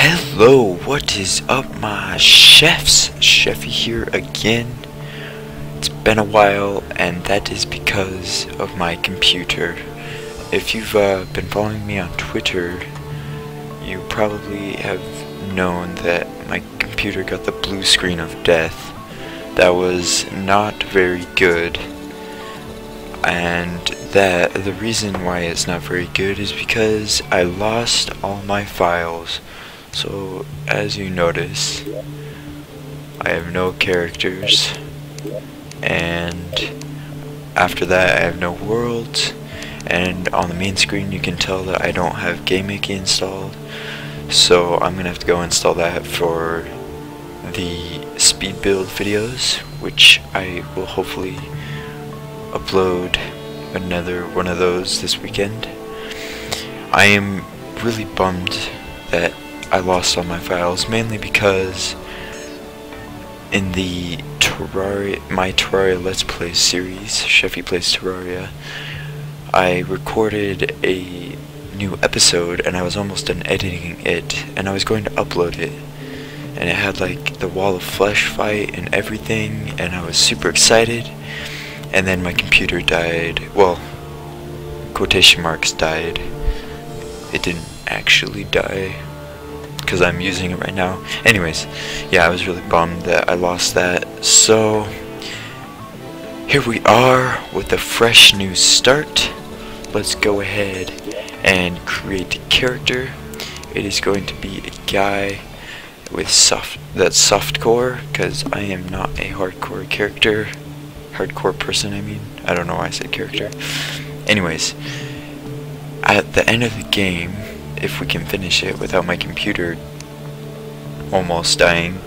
Hello, what is up my chefs? Sheffy here again. It's been a while and that is because of my computer. If you've uh, been following me on Twitter, you probably have known that my computer got the blue screen of death. That was not very good. And that the reason why it's not very good is because I lost all my files. So as you notice, I have no characters. And after that I have no worlds and on the main screen you can tell that I don't have GameMaker installed. So I'm gonna have to go install that for the speed build videos which I will hopefully upload another one of those this weekend. I am really bummed that I lost all my files, mainly because in the Terraria, my Terraria Let's Play series, Sheffy Plays Terraria, I recorded a new episode and I was almost done editing it and I was going to upload it. And it had like the wall of flesh fight and everything and I was super excited. And then my computer died well quotation marks died. It didn't actually die because I'm using it right now. Anyways, yeah, I was really bummed that I lost that. So, here we are with a fresh new start. Let's go ahead and create a character. It is going to be a guy with soft that's softcore because I am not a hardcore character. Hardcore person, I mean. I don't know why I said character. Anyways, at the end of the game, if we can finish it without my computer almost dying,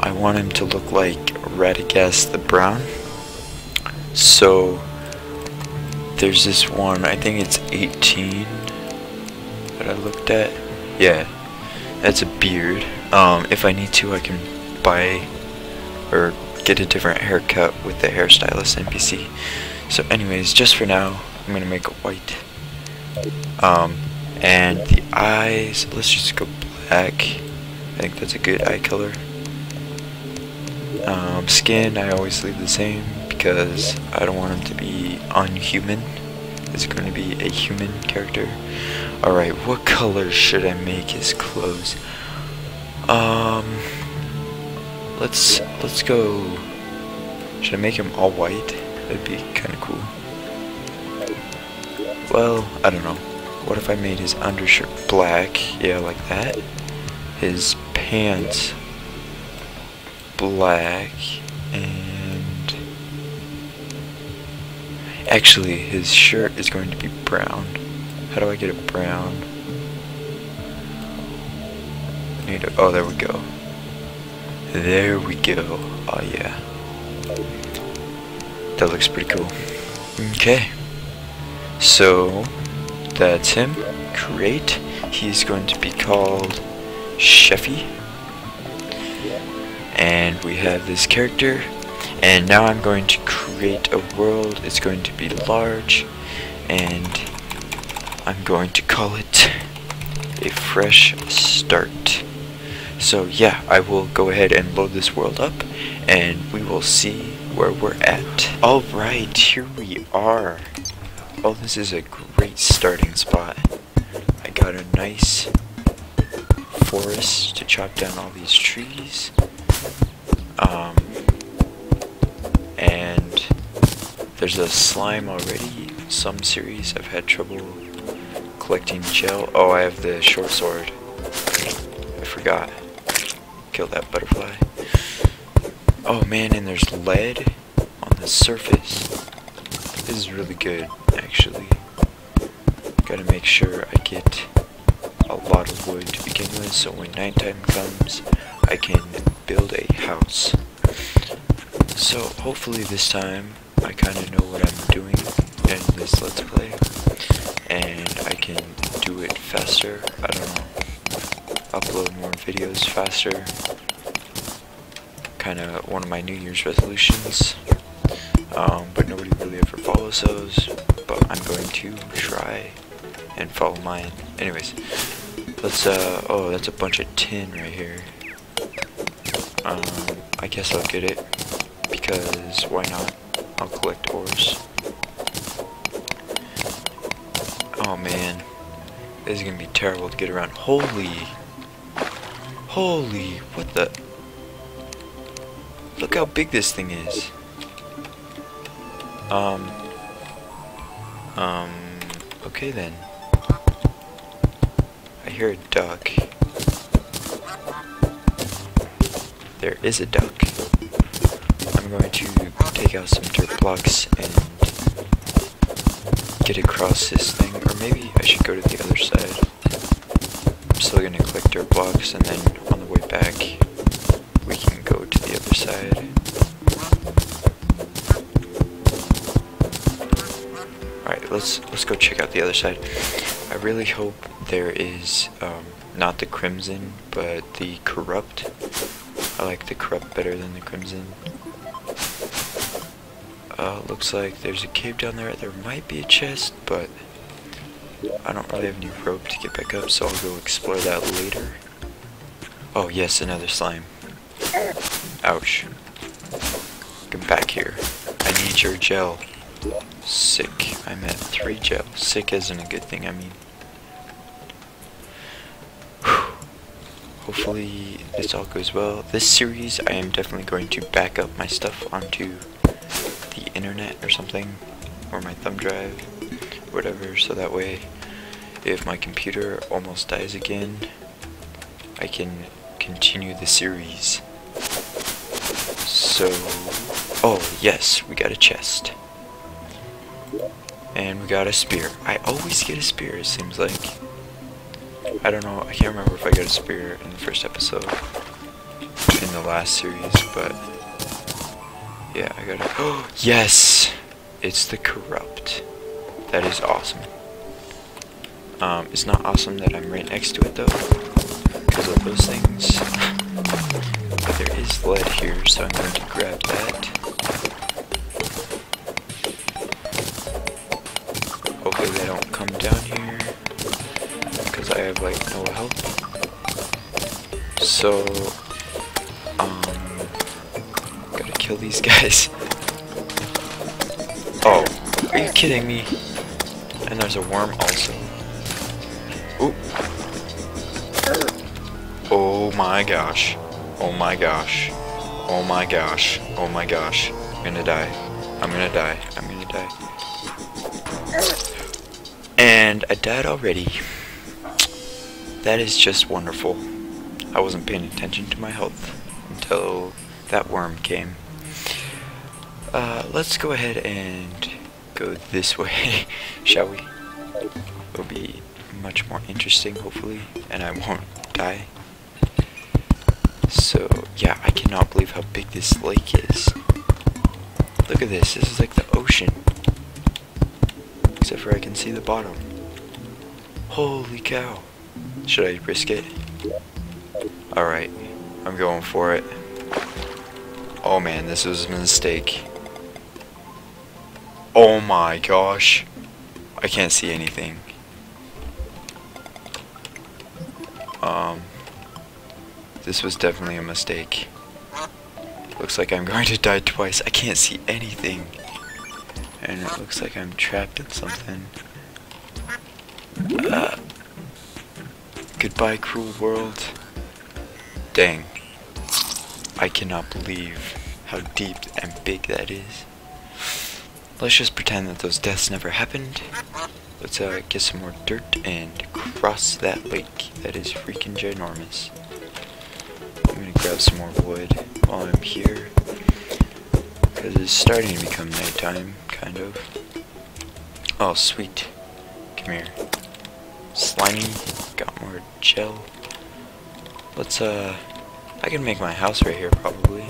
I want him to look like Radagast the Brown. So there's this one, I think it's 18 that I looked at. Yeah, that's a beard. Um, if I need to, I can buy or get a different haircut with the hairstylist NPC. So anyways, just for now, I'm gonna make it white. Um, and the eyes, let's just go black. I think that's a good eye color. Um, skin, I always leave the same because I don't want him to be unhuman. It's going to be a human character. Alright, what color should I make his clothes? Um, let's, let's go, should I make him all white? That'd be kind of cool. Well, I don't know. What if I made his undershirt black? Yeah, like that. His pants black and actually his shirt is going to be brown. How do I get it brown? Need to, oh, there we go. There we go. Oh yeah. That looks pretty cool. Okay. So, that's him. Great. He's going to be called Sheffy. And we have this character. And now I'm going to create a world. It's going to be large. And I'm going to call it a fresh start. So yeah, I will go ahead and load this world up. And we will see where we're at. Alright, here we are. Oh, this is a great starting spot. I got a nice forest to chop down all these trees. Um, and there's a slime already. Some series I've had trouble collecting gel. Oh, I have the short sword. I forgot. Kill that butterfly. Oh man, and there's lead on the surface. This is really good, actually. Gotta make sure I get a lot of wood to begin with, so when nighttime comes, I can build a house. So hopefully this time, I kinda know what I'm doing in this Let's Play, and I can do it faster, I don't know, upload more videos faster, kinda one of my New Year's resolutions. Um, but nobody really ever follows those, I'm going to try and follow mine. Anyways, Let's, uh, oh, that's a bunch of tin right here. Um, I guess I'll get it, because why not? I'll collect ores. Oh man, this is gonna be terrible to get around. Holy, holy, what the? Look how big this thing is. Um, um, okay then. I hear a duck. There is a duck. I'm going to take out some dirt blocks and get across this thing, or maybe I should go to the other side. I'm still gonna collect dirt blocks, and then on the way back, we can go to the other side. Let's let's go check out the other side. I really hope there is um, not the crimson, but the corrupt. I like the corrupt better than the crimson. Uh, looks like there's a cave down there. There might be a chest, but I don't really have any rope to get back up, so I'll go explore that later. Oh yes, another slime. Ouch. Come back here. I need your gel. Sick. I'm at three gel. Sick isn't a good thing, I mean. Hopefully this all goes well. This series, I am definitely going to back up my stuff onto the internet or something, or my thumb drive, whatever, so that way if my computer almost dies again, I can continue the series. So, oh yes, we got a chest. And we got a spear. I always get a spear, it seems like. I don't know, I can't remember if I got a spear in the first episode, in the last series, but yeah, I got it. Oh, yes! It's the corrupt. That is awesome. Um, it's not awesome that I'm right next to it though, because of those things. but there is lead here, so I'm going to grab that. I have like no health. So, um, gotta kill these guys. Oh, are you kidding me? And there's a worm also. Ooh. Oh my gosh. Oh my gosh. Oh my gosh. Oh my gosh. I'm gonna die. I'm gonna die. I'm gonna die. And I died already. That is just wonderful. I wasn't paying attention to my health until that worm came. Uh, let's go ahead and go this way, shall we? It'll be much more interesting, hopefully, and I won't die. So, yeah, I cannot believe how big this lake is. Look at this, this is like the ocean. Except for I can see the bottom. Holy cow. Should I risk it? Alright, I'm going for it. Oh man, this was a mistake. Oh my gosh. I can't see anything. Um, this was definitely a mistake. Looks like I'm going to die twice. I can't see anything. And it looks like I'm trapped in something. Uh, goodbye, cruel world. Dang. I cannot believe how deep and big that is. Let's just pretend that those deaths never happened. Let's uh, get some more dirt and cross that lake. That is freaking ginormous. I'm gonna grab some more wood while I'm here. Because it's starting to become nighttime, kind of. Oh, sweet. Come here. Slimy. Got more gel. Let's, uh... I can make my house right here, probably.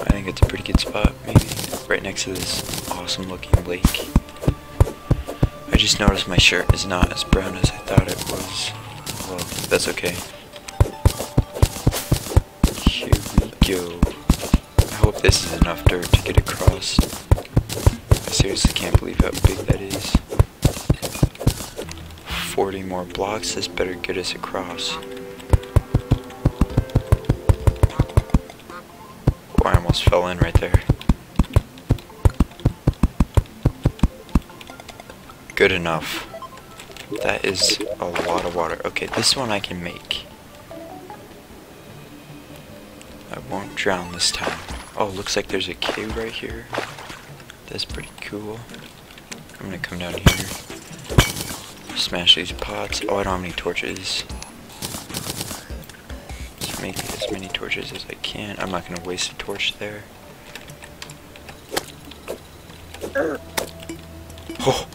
I think it's a pretty good spot, maybe. Right next to this awesome looking lake. I just noticed my shirt is not as brown as I thought it was. Well, that's okay. Here we go. I hope this is enough dirt to get across. I seriously can't believe how big that is. 40 more blocks. This better get us across. Oh, I almost fell in right there. Good enough. That is a lot of water. Okay, this one I can make. I won't drown this time. Oh, looks like there's a cave right here. That's pretty cool. I'm gonna come down here. Smash these pots. Oh, I don't have any torches. Let's make as many torches as I can. I'm not gonna waste a torch there. Oh!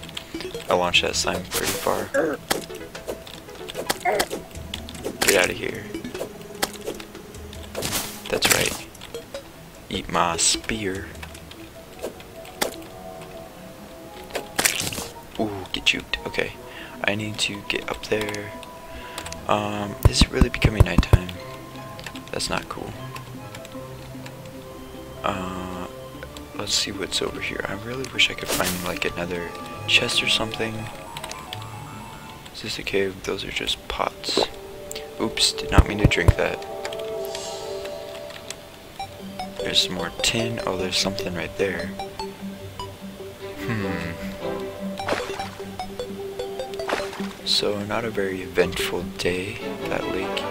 I launched that slime pretty far. Get out of here. That's right. Eat my spear. Ooh, get juked. Okay. I need to get up there. Um, is it really becoming nighttime? That's not cool. Uh, let's see what's over here. I really wish I could find like another chest or something. Is this a cave? Those are just pots. Oops, did not mean to drink that. There's some more tin. Oh, there's something right there. So, not a very eventful day. That lake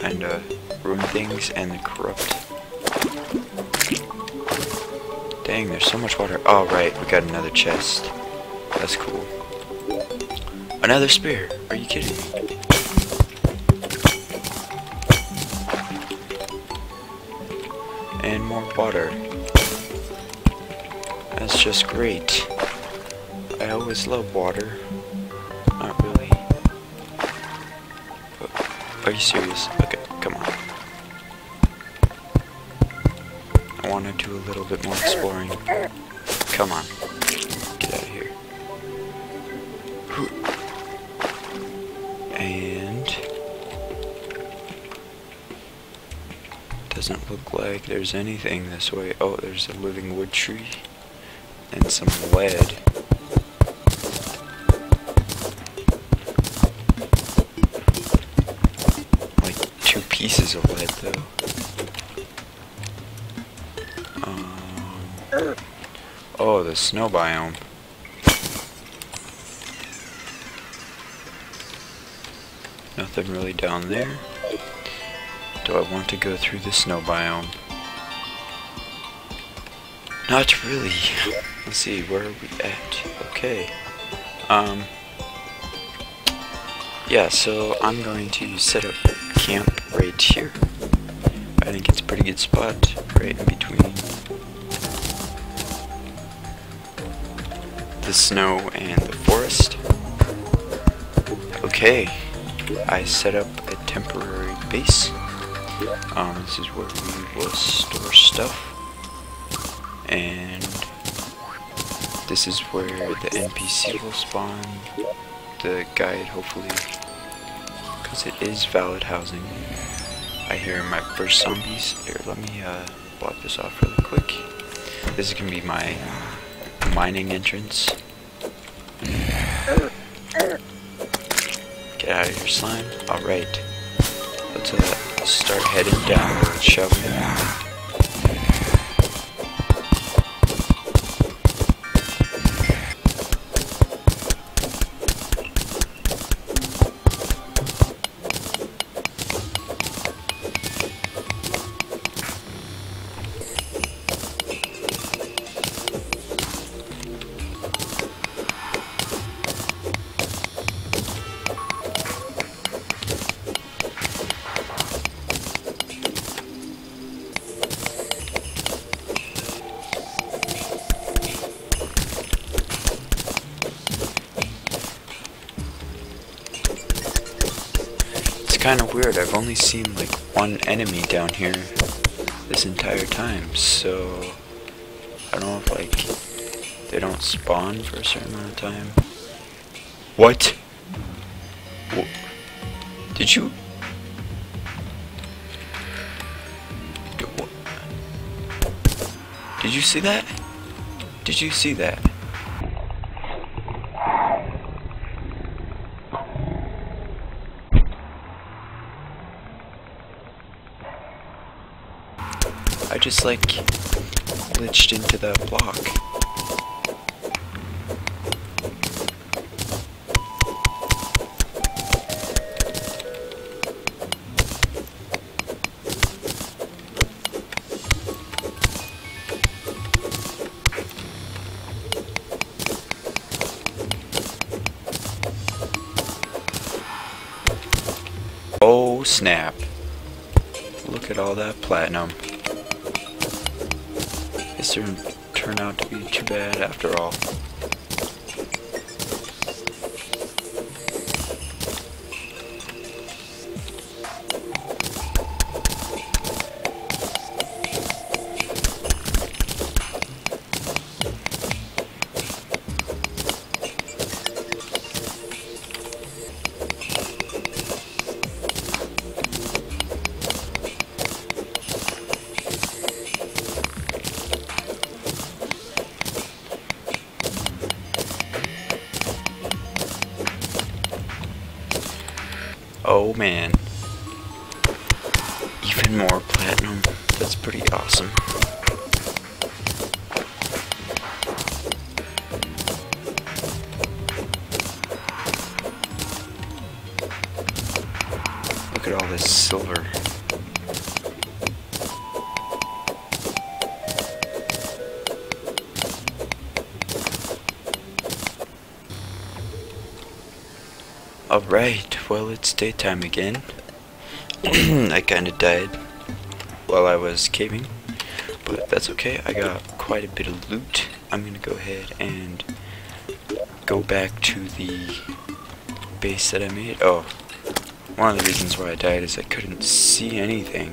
kinda ruined things and corrupt. Dang, there's so much water. Oh, right, we got another chest. That's cool. Another spear. Are you kidding me? And more water. That's just great. I always love water. Are you serious? Okay, come on. I want to do a little bit more exploring. Come on. Get out of here. And doesn't look like there's anything this way. Oh, there's a living wood tree and some lead. Pieces of lead though. Um, oh, the snow biome. Nothing really down there. Do I want to go through the snow biome? Not really. Let's see, where are we at? Okay. Um. Yeah, so I'm going to set up camp right here. I think it's a pretty good spot, right in between the snow and the forest. Okay, I set up a temporary base. Um, this is where we will store stuff. And this is where the NPC will spawn. The guide, hopefully. Because it is valid housing. I hear my first zombies. Here, let me uh, block this off really quick. This is to be my mining entrance. Get out of here, slime. Alright. Let's uh, start heading down, shall we? Kind of weird. I've only seen like one enemy down here this entire time, so I don't know if like they don't spawn for a certain amount of time. What? Wh Did you? Did you see that? Did you see that? I just like glitched into the block. Oh snap. Look at all that platinum. Didn't turn out to be too bad after all. Oh man. Even more platinum. That's pretty awesome. Look at all this silver. Alright, well it's daytime again. I kinda died while I was caving, but that's okay. I got quite a bit of loot. I'm gonna go ahead and go back to the base that I made. Oh, one of the reasons why I died is I couldn't see anything,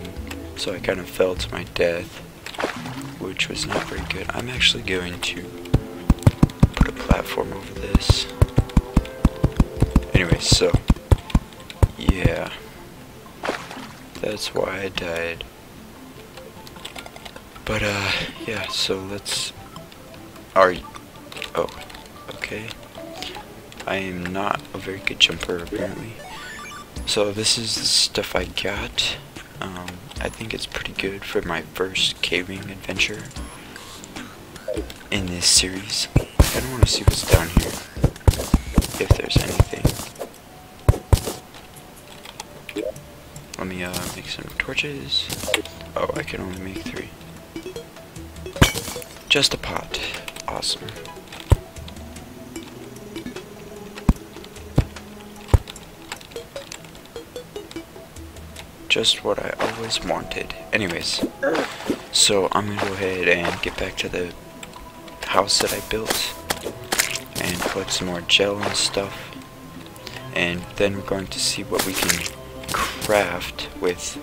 so I kind of fell to my death, which was not very good. I'm actually going to put a platform over this. Anyway, so, that's why I died. But, uh, yeah, so let's, are, you... oh, okay. I am not a very good jumper, apparently. So this is the stuff I got. Um, I think it's pretty good for my first caving adventure in this series. I don't want to see what's down here, if there's anything. Let me uh, make some torches. Oh, I can only make three. Just a pot. Awesome. Just what I always wanted. Anyways, so I'm gonna go ahead and get back to the house that I built and collect some more gel and stuff. And then we're going to see what we can craft with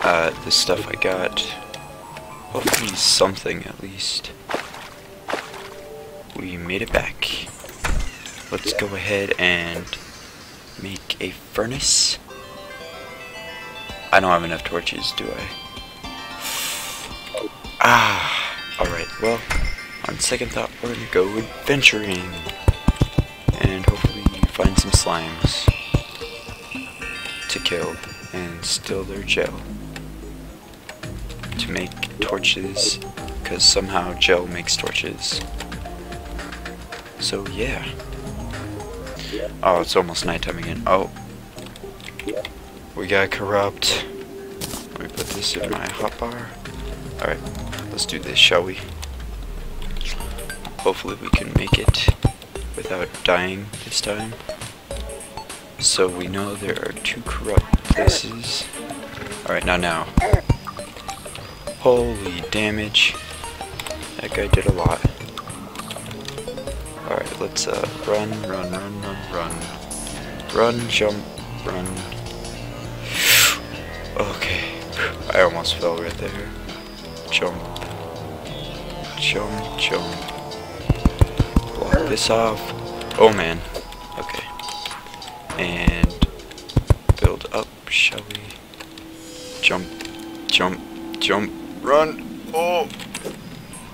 uh, the stuff I got. Hopefully something at least. We made it back. Let's go ahead and make a furnace. I don't have enough torches, do I? Ah, alright, well, on second thought, we're gonna go adventuring. And hopefully find some slimes to kill and steal their gel to make torches because somehow gel makes torches. So yeah. Oh it's almost nighttime again. Oh. We got corrupt. Let me put this in my hotbar alright let's do this shall we? Hopefully we can make it without dying this time so we know there are two corrupt places. Alright, not now. Holy damage. That guy did a lot. Alright, let's uh, run, run, run, run, run. Run, jump, run. Okay. I almost fell right there. Jump. Jump, jump. Block this off. Oh man and build up, shall we? Jump, jump, jump, run! Oh!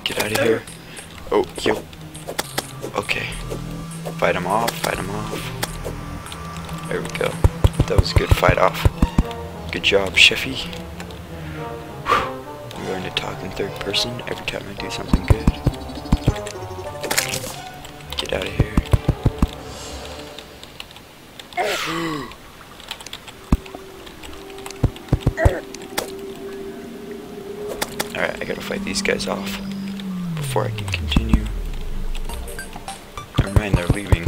Get out of here. Oh, yo. Okay. Fight him off, fight him off. There we go. That was a good fight off. Good job, Sheffy. I'm going to talk in third person every time I do something good. Get out of here. Alright, I gotta fight these guys off before I can continue. Never mind, they're leaving.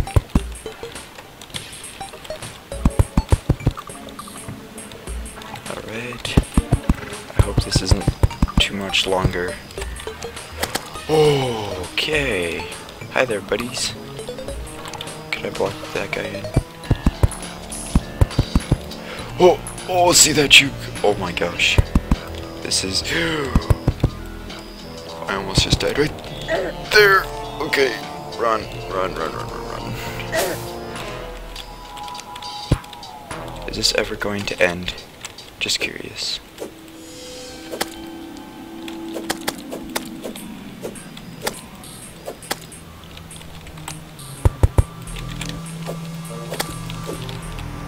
Alright. I hope this isn't too much longer. Okay. Hi there, buddies. Can I block that guy in? Oh, oh, see that juke. Oh my gosh. This is... I almost just died right there. Okay. Run, run, run, run, run, run. Is this ever going to end? Just curious.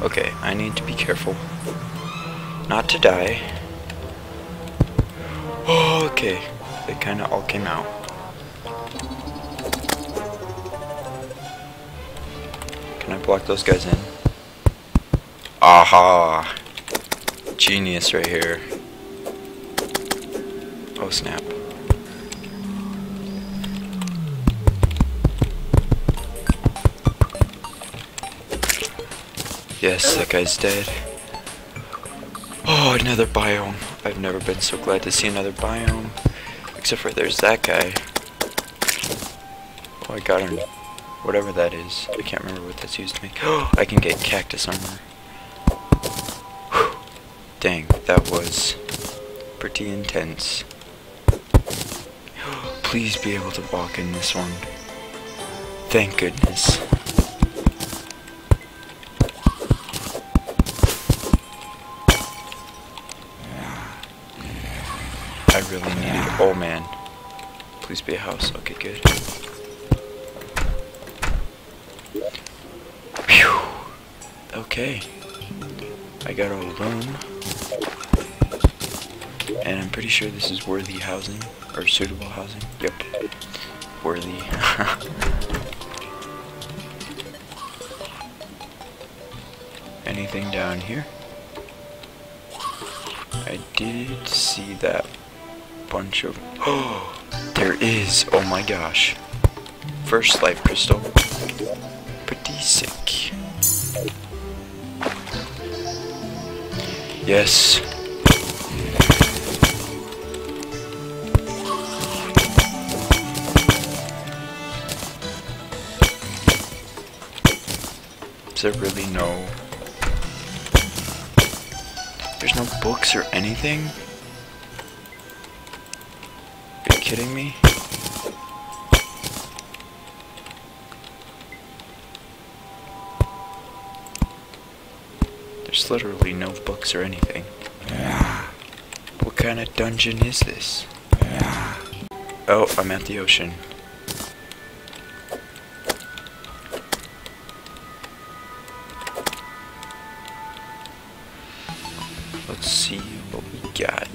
Okay, I need to be careful. Not to die. Oh, okay, they kind of all came out. Can I block those guys in? Aha! Genius right here. Oh snap. Yes, that guy's dead. Oh, another biome. I've never been so glad to see another biome. Except for there's that guy. Oh, I got him. Whatever that is. I can't remember what that's used to make. Oh, I can get cactus armor. Whew. Dang, that was pretty intense. Please be able to walk in this one. Thank goodness. Really need it. Oh man. Please be a house. Okay, good. Phew. Okay. I got a room. And I'm pretty sure this is worthy housing. Or suitable housing. Yep. Worthy. Anything down here? I did see that bunch of... Oh, there is! Oh my gosh. First life crystal. Pretty sick. Yes. Is there really no... There's no books or anything? Kidding me? There's literally no books or anything. What kind of dungeon is this? Oh, I'm at the ocean. Let's see what we got.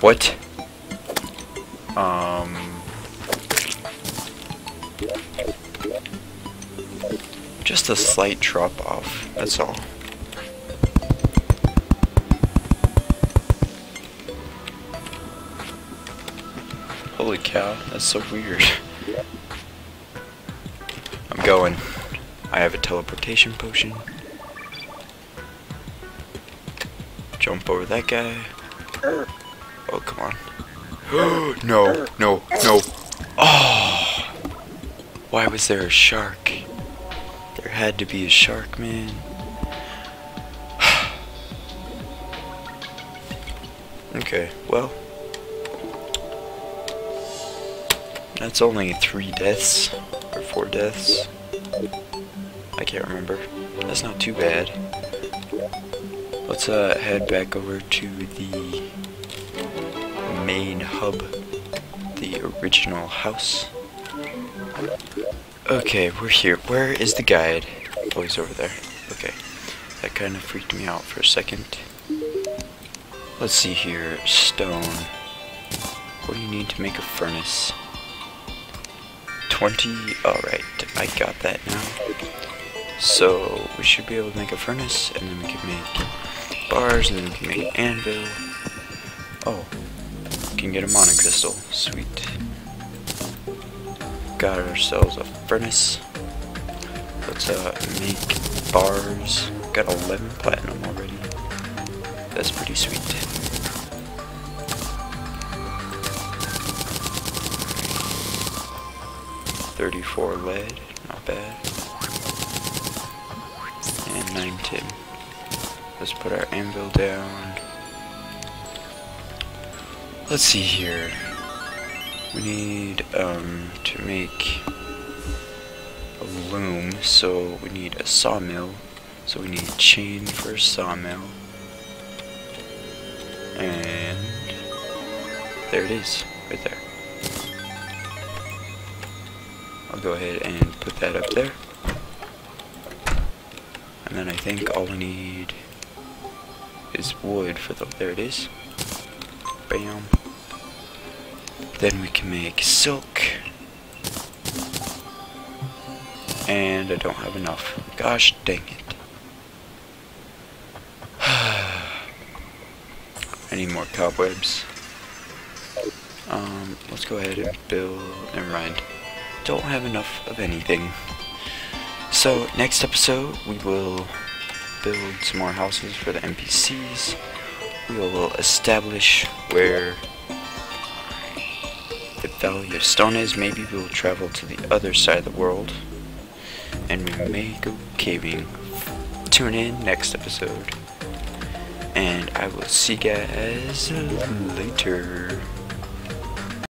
What? Um. Just a slight drop off, that's all. Holy cow, that's so weird. I'm going. I have a teleportation potion. Jump over that guy. Come on. no, no, no. Oh! Why was there a shark? There had to be a shark, man. okay, well. That's only three deaths. Or four deaths. I can't remember. That's not too bad. Let's uh, head back over to the main hub, the original house. Okay, we're here. Where is the guide? Oh, he's over there. Okay. That kind of freaked me out for a second. Let's see here. Stone. What do you need to make a furnace? 20. Alright, I got that now. So, we should be able to make a furnace, and then we can make bars, and then we can make anvil. Oh, can get a mana crystal. Sweet. Got ourselves a furnace. Let's uh, make bars. Got 11 platinum already. That's pretty sweet. Thirty-four lead, not bad. And nine tin. Let's put our anvil down. Let's see here. We need um to make a loom, so we need a sawmill. So we need chain for a sawmill. And there it is, right there. I'll go ahead and put that up there. And then I think all we need is wood for the, there it is. Bam. Then we can make silk. And I don't have enough. Gosh dang it. I need more cobwebs. Um, let's go ahead and build, never mind. Don't have enough of anything. So, next episode, we will build some more houses for the NPCs. We will establish where the Valley of Stone is. Maybe we will travel to the other side of the world. And we may go caving. Tune in next episode. And I will see you guys later.